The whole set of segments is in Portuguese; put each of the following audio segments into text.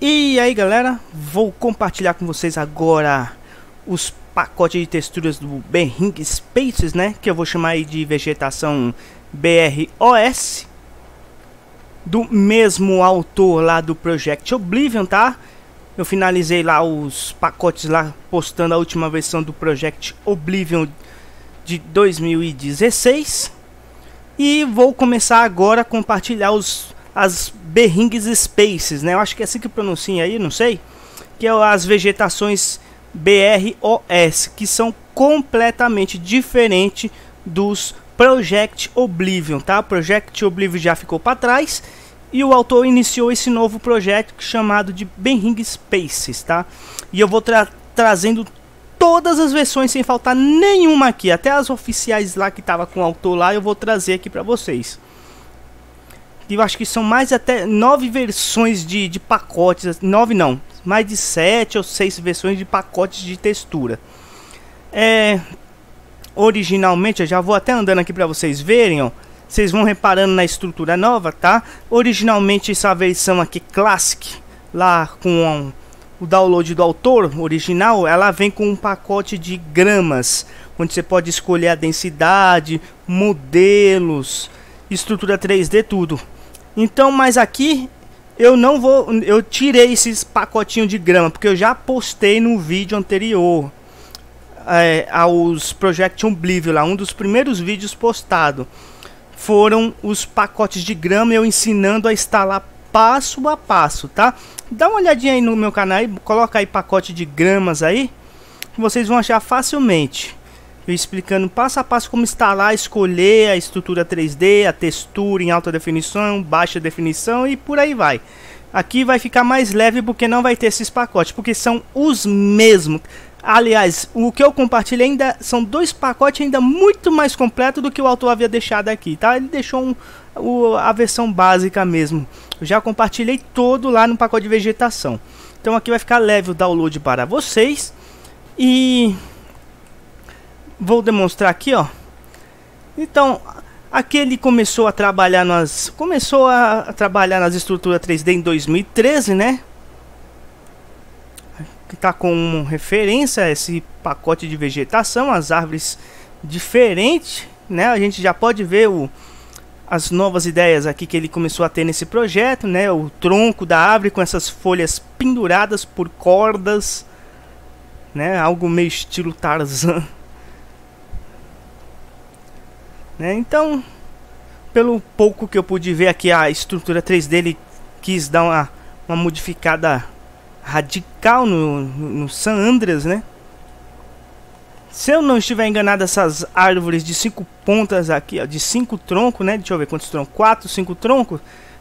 E aí galera, vou compartilhar com vocês agora os pacotes de texturas do Behring Spaces, né? Que eu vou chamar aí de vegetação BROS Do mesmo autor lá do Project Oblivion, tá? Eu finalizei lá os pacotes lá, postando a última versão do Project Oblivion de 2016 E vou começar agora a compartilhar os as Behring's Spaces, né? Eu acho que é assim que pronuncia aí, não sei. Que é as vegetações BROS, que são completamente diferentes dos Project Oblivion, tá? Project Oblivion já ficou para trás e o autor iniciou esse novo projeto chamado de Behring Spaces, tá? E eu vou tra trazendo todas as versões sem faltar nenhuma aqui, até as oficiais lá que tava com o autor lá, eu vou trazer aqui para vocês eu acho que são mais até nove versões de, de pacotes, nove não, mais de sete ou seis versões de pacotes de textura. É, originalmente, eu já vou até andando aqui para vocês verem, ó. Vocês vão reparando na estrutura nova, tá? Originalmente essa versão aqui Classic, lá com o download do autor original, ela vem com um pacote de gramas, onde você pode escolher a densidade, modelos, estrutura 3D, tudo. Então, mas aqui eu não vou, eu tirei esses pacotinhos de grama, porque eu já postei no vídeo anterior é, aos Project Oblivion lá, um dos primeiros vídeos postado foram os pacotes de grama eu ensinando a instalar passo a passo, tá? Dá uma olhadinha aí no meu canal, coloca aí pacote de gramas aí, vocês vão achar facilmente explicando passo a passo como instalar, escolher a estrutura 3D, a textura em alta definição, baixa definição e por aí vai. Aqui vai ficar mais leve porque não vai ter esses pacotes, porque são os mesmos. Aliás, o que eu compartilhei ainda são dois pacotes ainda muito mais completos do que o autor havia deixado aqui, tá? Ele deixou um, o, a versão básica mesmo. Eu já compartilhei todo lá no pacote de vegetação. Então aqui vai ficar leve o download para vocês. E vou demonstrar aqui, ó. Então, aqui ele começou a trabalhar nas começou a, trabalhar nas estruturas 3D em 2013, né? Que tá com referência esse pacote de vegetação, as árvores diferentes, né? A gente já pode ver o as novas ideias aqui que ele começou a ter nesse projeto, né? O tronco da árvore com essas folhas penduradas por cordas, né? Algo meio estilo Tarzan. Né? Então, pelo pouco que eu pude ver aqui, a estrutura 3D ele quis dar uma, uma modificada radical no, no, no San Andreas, né? Se eu não estiver enganado, essas árvores de cinco pontas aqui, ó, de cinco troncos, né? Deixa eu ver quantos troncos, quatro, cinco troncos.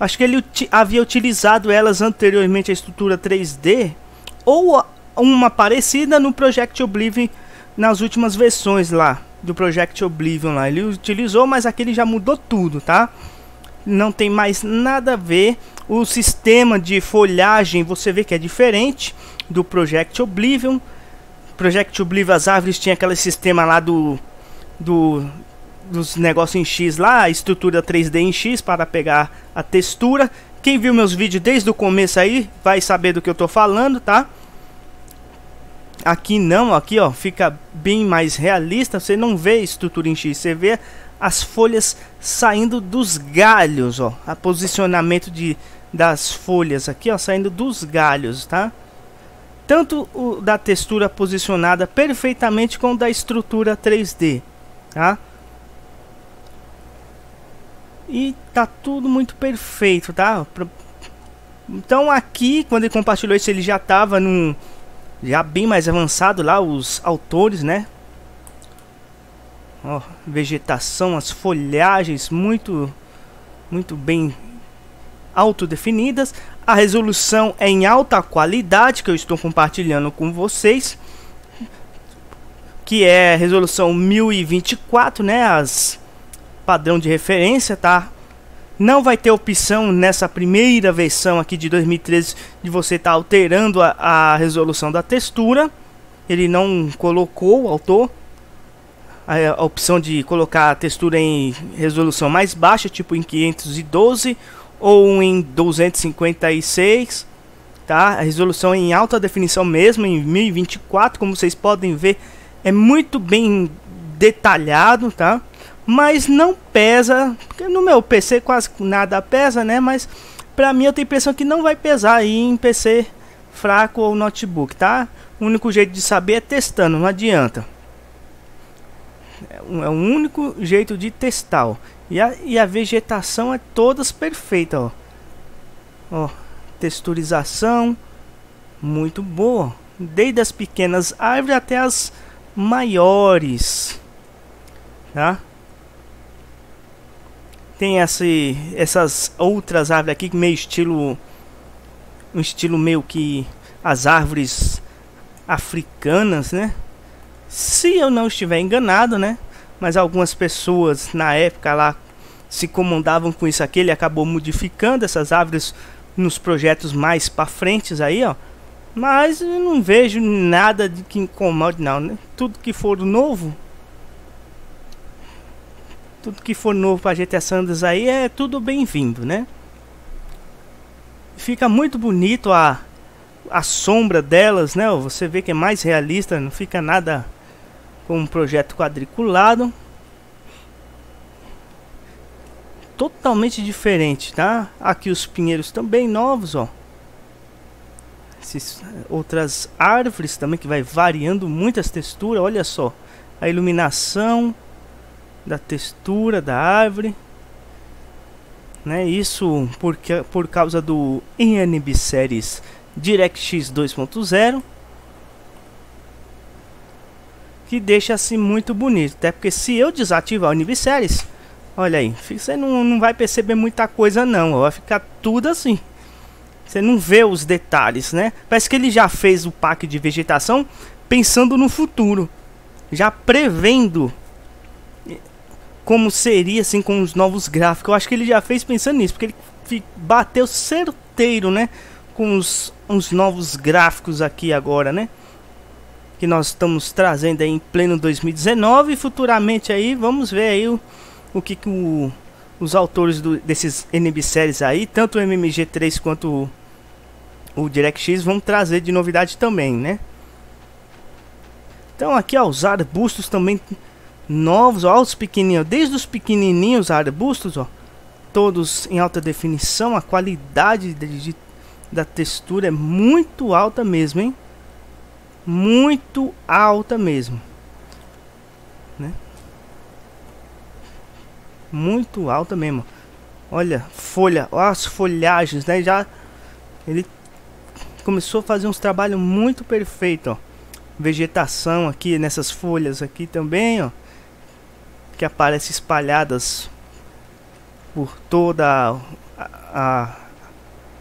Acho que ele uti havia utilizado elas anteriormente à estrutura 3D ou uma parecida no Project Oblivion nas últimas versões lá do Project Oblivion lá. Ele utilizou, mas aqui ele já mudou tudo, tá? Não tem mais nada a ver. O sistema de folhagem você vê que é diferente do Project Oblivion. Project Oblivion, as árvores tinha aquele sistema lá do, do dos negócios em X lá, a estrutura 3D em X para pegar a textura. Quem viu meus vídeos desde o começo aí vai saber do que eu tô falando, tá? Aqui não, aqui ó, fica bem mais realista, você não vê estrutura em X, você vê as folhas saindo dos galhos, ó, a posicionamento de, das folhas aqui, ó, saindo dos galhos, tá? Tanto o da textura posicionada perfeitamente com da estrutura 3D, tá? E tá tudo muito perfeito, tá? Então aqui, quando ele compartilhou isso, ele já tava num já bem mais avançado lá os autores, né? Ó, vegetação, as folhagens muito muito bem autodefinidas. A resolução é em alta qualidade que eu estou compartilhando com vocês, que é resolução 1024, né? As padrão de referência, tá? Não vai ter opção nessa primeira versão aqui de 2013 de você estar tá alterando a, a, resolução da textura. Ele não colocou, o autor, a, opção de colocar a textura em resolução mais baixa, tipo em 512 ou em 256. tá? A resolução em alta definição mesmo, em 1024, como vocês podem ver, é muito bem detalhado, tá? Mas não pesa, porque no meu PC quase nada pesa, né? Mas pra mim eu tenho a impressão que não vai pesar aí em PC fraco ou notebook, tá? O único jeito de saber é testando, não adianta. É, é o único jeito de testar, ó. E a, e a vegetação é todas perfeita, ó. Ó, texturização muito boa. Desde as pequenas árvores até as maiores. Tá? Tem essas outras árvores aqui, meio estilo... Um estilo meio que... As árvores africanas, né? Se eu não estiver enganado, né? Mas algumas pessoas na época lá se comandavam com isso aqui. Ele acabou modificando essas árvores nos projetos mais para frente aí, ó. Mas eu não vejo nada de que incomode não, né? Tudo que for novo, tudo que for novo para GTA Sanders aí é tudo bem-vindo, né? Fica muito bonito a a sombra delas, né? Você vê que é mais realista, não fica nada com um projeto quadriculado. Totalmente diferente, tá? Aqui os pinheiros também novos, ó. Esses, outras árvores também que vai variando muitas texturas, olha só. A iluminação da textura da árvore. Né? Isso porque, por causa do Series DirectX 2.0 que deixa assim muito bonito. Até porque se eu desativar o Univiseries, olha aí, você não, não vai perceber muita coisa não, vai ficar tudo assim. Você não vê os detalhes, né? Parece que ele já fez o pack de vegetação pensando no futuro, já prevendo como seria assim com os novos gráficos. Eu acho que ele já fez pensando nisso, porque ele bateu certeiro, né? Com os, os novos gráficos aqui agora, né? que nós estamos trazendo aí em pleno 2019 e futuramente aí vamos ver aí o, o que, que o, os autores do, desses NB séries aí, tanto o MMG3 quanto o, o DirectX vão trazer de novidade também, né? Então aqui ó, os arbustos também novos, ó, os pequenininhos, desde os pequenininhos arbustos, ó, todos em alta definição, a qualidade de, de, da textura é muito alta mesmo, hein? muito alta mesmo, né? Muito alta mesmo. Olha, folha, olha as folhagens, né? Já ele começou a fazer uns trabalhos muito perfeitos, ó. Vegetação aqui nessas folhas aqui também, ó, que aparece espalhadas por toda a, a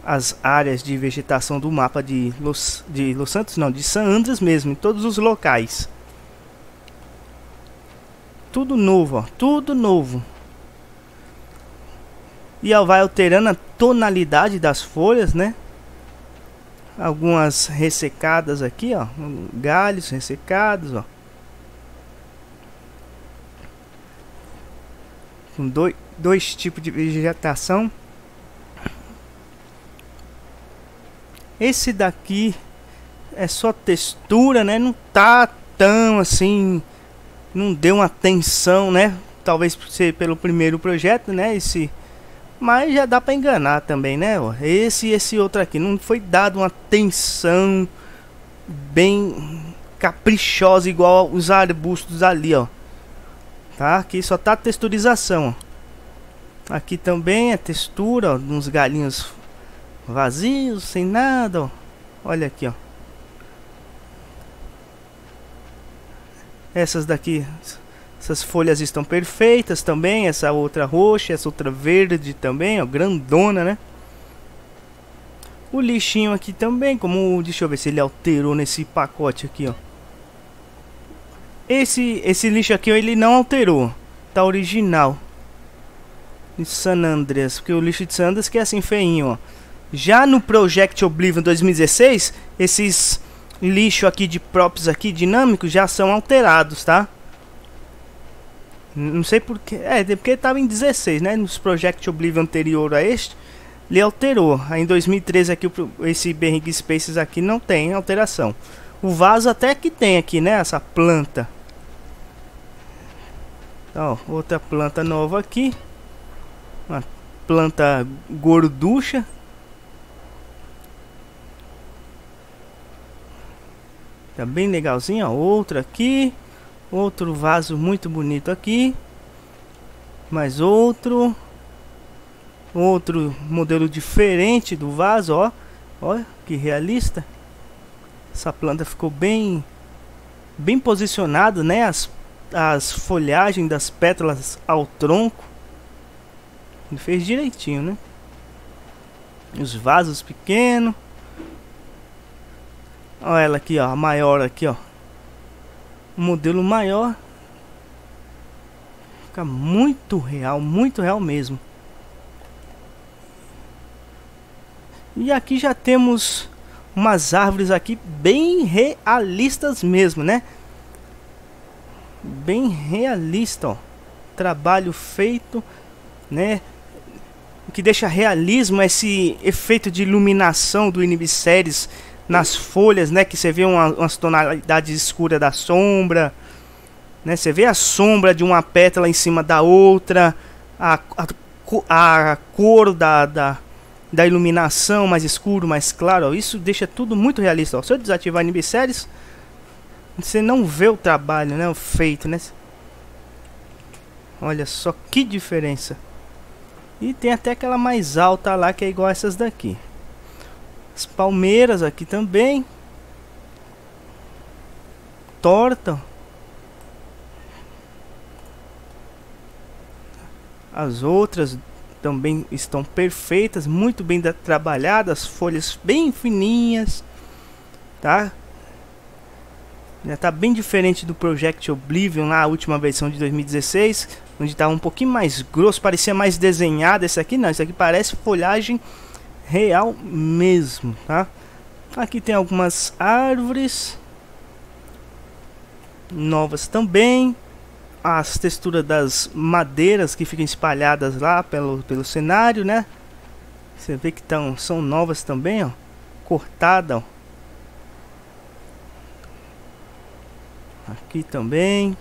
as áreas de vegetação do mapa de Los, de Los Santos, não, de San Andres mesmo, em todos os locais. Tudo novo, ó, tudo novo. E vai alterando a tonalidade das folhas, né? Algumas ressecadas aqui, ó, galhos ressecados, ó. Com dois, dois tipos de vegetação. Esse daqui é só textura, né? Não tá tão assim, não deu uma atenção, né? Talvez ser pelo primeiro projeto, né? Esse, mas já dá para enganar também, né? Esse e esse outro aqui não foi dado uma atenção bem caprichosa igual os arbustos ali, ó. Tá? Aqui só tá texturização. Aqui também é textura, ó, uns galinhos Vazio, sem nada, ó. Olha aqui, ó. Essas daqui, essas folhas estão perfeitas também. Essa outra roxa, essa outra verde também, ó. Grandona, né? O lixinho aqui também, como... Deixa eu ver se ele alterou nesse pacote aqui, ó. Esse, esse lixo aqui, ele não alterou. Tá original. De San Andreas. Porque o lixo de San Andreas que é assim feinho, ó. Já no Project Oblivion 2016, esses lixo aqui de props aqui dinâmicos já são alterados, tá? Não sei porque, é, porque estava em 16, né? Nos Project Oblivion anterior a este, ele alterou. Aí em 2013 aqui esse Behring Spaces aqui não tem alteração. O vaso até que tem aqui, né? Essa planta. Então, outra planta nova aqui. Uma planta gorducha. Tá bem legalzinho, ó. Outra aqui. Outro vaso muito bonito aqui. Mais outro. Outro modelo diferente do vaso, ó. Olha que realista. Essa planta ficou bem bem posicionado, né? As, as folhagens das pétalas ao tronco. Ele fez direitinho, né? Os vasos pequenos. Olha ela aqui, ó, a maior aqui, ó. O modelo maior. Fica muito real, muito real mesmo. E aqui já temos umas árvores aqui bem realistas mesmo, né? Bem realista, ó. Trabalho feito, né? O que deixa realismo é esse efeito de iluminação do Inibisseries nas folhas, né? Que você vê uma, umas tonalidades escuras da sombra, né? Você vê a sombra de uma pétala em cima da outra, a, a, a cor da, da, da iluminação mais escuro, mais claro. Ó, isso deixa tudo muito realista. Ó. Se eu desativar NB Series, você não vê o trabalho, né? O feito, né? Olha só que diferença. E tem até aquela mais alta lá que é igual a essas daqui. As palmeiras aqui também. Torta. As outras também estão perfeitas, muito bem trabalhadas, folhas bem fininhas, tá? Está bem diferente do Project Oblivion lá, a última versão de 2016, onde estava um pouquinho mais grosso, parecia mais desenhado. Esse aqui não, esse aqui parece folhagem real mesmo, tá? Aqui tem algumas árvores novas também. As texturas das madeiras que ficam espalhadas lá pelo, pelo cenário, né? Você vê que tão, são novas também, ó. Cortada, ó. Aqui também.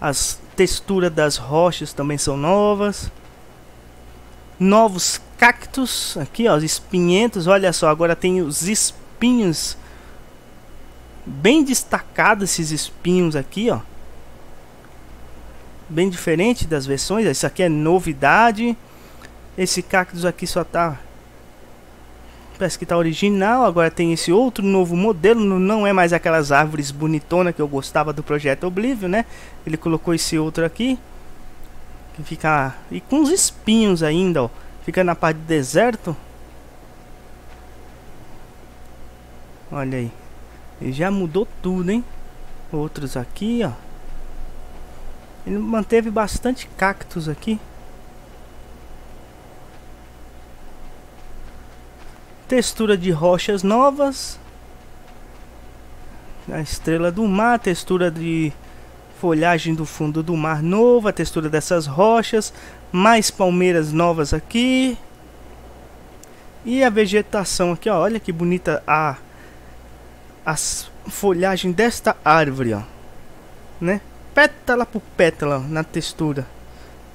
As texturas das rochas também são novas novos cactos aqui, ó, os espinhentos. Olha só, agora tem os espinhos bem destacados esses espinhos aqui, ó. Bem diferente das versões. Isso aqui é novidade. Esse cactus aqui só tá parece que tá original. Agora tem esse outro novo modelo, não é mais aquelas árvores bonitonas que eu gostava do projeto Oblivion, né? Ele colocou esse outro aqui. Que fica. E com os espinhos ainda, ó. Fica na parte do deserto. Olha aí. Ele já mudou tudo, hein? Outros aqui, ó. Ele manteve bastante cactos aqui. Textura de rochas novas. A estrela do mar, textura de folhagem do fundo do mar novo, a textura dessas rochas, mais palmeiras novas aqui. E a vegetação aqui, ó, olha que bonita a as folhagem desta árvore, ó. Né? Pétala por pétala ó, na textura.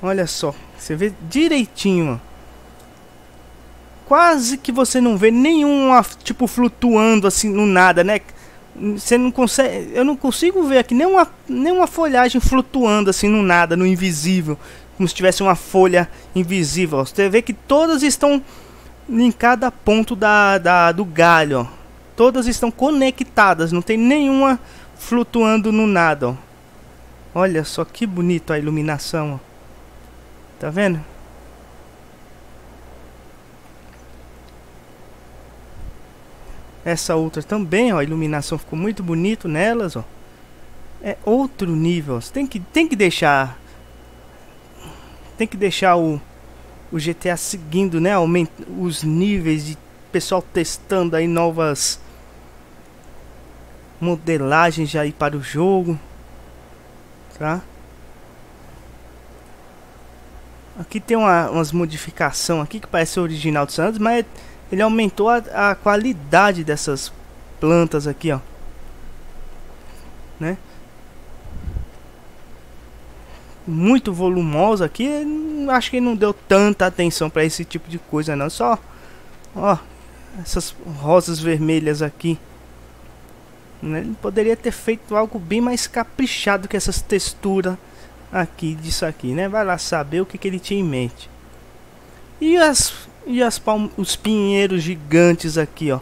Olha só, você vê direitinho, ó. Quase que você não vê nenhuma tipo flutuando assim no nada, né? Você não consegue. Eu não consigo ver aqui nenhuma, nenhuma folhagem flutuando assim no nada, no invisível. Como se tivesse uma folha invisível. Você vê que todas estão em cada ponto da, da, do galho. Ó. Todas estão conectadas. Não tem nenhuma flutuando no nada. Ó. Olha só que bonito a iluminação. Ó. Tá vendo? Essa outra também, ó, a iluminação ficou muito bonito nelas, ó. É outro nível. Você tem que tem que deixar tem que deixar o o GTA seguindo, né, aumenta os níveis de pessoal testando aí novas modelagens aí para o jogo, tá? Aqui tem uma, umas modificações aqui que parece original do Santos, mas ele aumentou a, a qualidade dessas plantas aqui, ó. Né? Muito volumosa aqui, acho que não deu tanta atenção para esse tipo de coisa não, só ó, essas rosas vermelhas aqui. Né? Ele poderia ter feito algo bem mais caprichado que essas texturas aqui disso aqui, né? Vai lá saber o que, que ele tinha em mente. E as e as os pinheiros gigantes aqui, ó.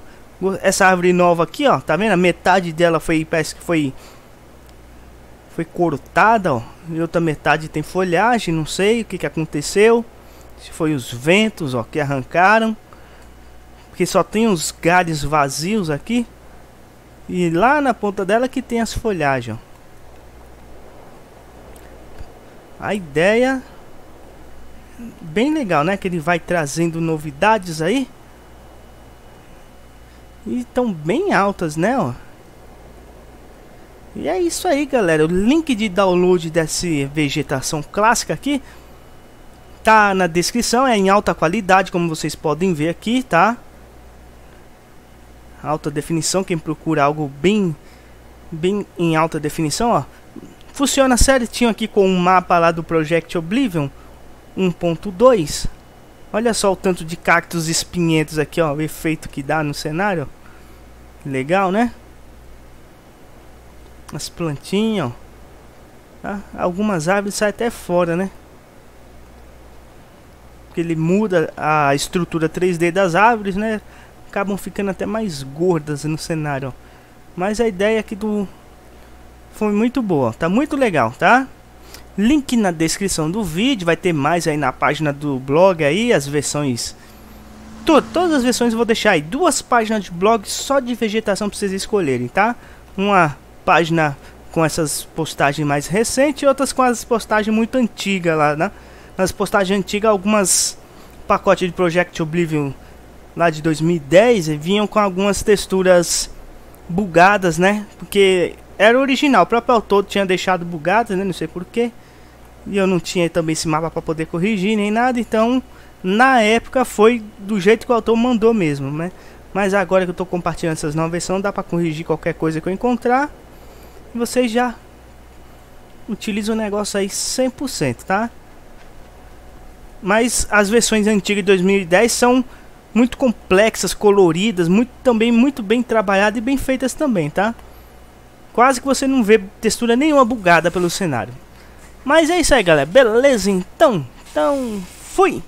Essa árvore nova aqui, ó, tá vendo? A metade dela foi parece que foi foi cortada, ó. E outra metade tem folhagem, não sei o que que aconteceu. Se foi os ventos, ó, que arrancaram. Porque só tem os galhos vazios aqui. E lá na ponta dela que tem as folhagens, ó. A ideia bem legal, né? Que ele vai trazendo novidades aí. E estão bem altas, né? Ó. E é isso aí, galera. O link de download dessa vegetação clássica aqui tá na descrição. É em alta qualidade, como vocês podem ver aqui, tá? Alta definição. Quem procura algo bem, bem em alta definição, ó. Funciona certinho aqui com o mapa lá do Project Oblivion 1.2. Olha só o tanto de cactos espinhentos aqui, ó, o efeito que dá no cenário. Legal, né? As plantinhas, ó. Tá? Algumas árvores saem até fora, né? Porque ele muda a estrutura 3D das árvores, né? Acabam ficando até mais gordas no cenário, ó. Mas a ideia aqui do foi muito boa, tá muito legal, tá? Link na descrição do vídeo, vai ter mais aí na página do blog aí, as versões... todas as versões eu vou deixar aí, duas páginas de blog só de vegetação para vocês escolherem, tá? Uma página com essas postagens mais recentes e outras com as postagens muito antigas lá, né? Nas postagens antigas, algumas pacotes de Project Oblivion lá de 2010 vinham com algumas texturas bugadas, né? Porque era original, o próprio autor tinha deixado bugado, né? Não sei porquê. E eu não tinha também esse mapa para poder corrigir nem nada, então na época foi do jeito que o autor mandou mesmo, né? Mas agora que eu estou compartilhando essas novas versões, dá para corrigir qualquer coisa que eu encontrar. E vocês já utilizam o negócio aí 100%, tá? Mas as versões antigas de 2010 são muito complexas, coloridas, muito também muito bem trabalhadas e bem feitas também, tá? Quase que você não vê textura nenhuma bugada pelo cenário. Mas é isso aí, galera. Beleza, então? Então, fui!